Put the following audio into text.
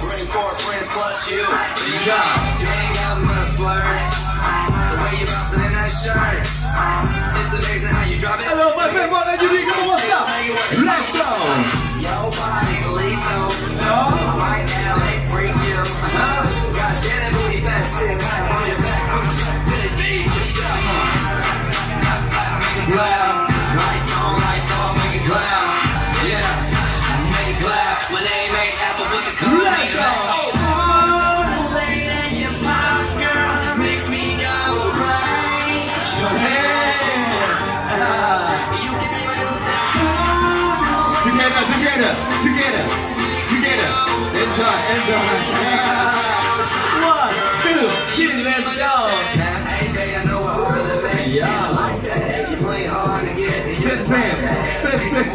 Bring four friends plus you. There you go. You ain't got much flirt. The way you bouncing in that shirt. It's amazing how you drop it. Hello, my friend, what are you doing? What's up? Let's go. Your body Together, together, together, together. Enjoy, enjoy. Yeah. One, two, three, let's go. Yeah. Step, step, step, step.